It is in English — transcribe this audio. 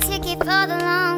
ticket for the long.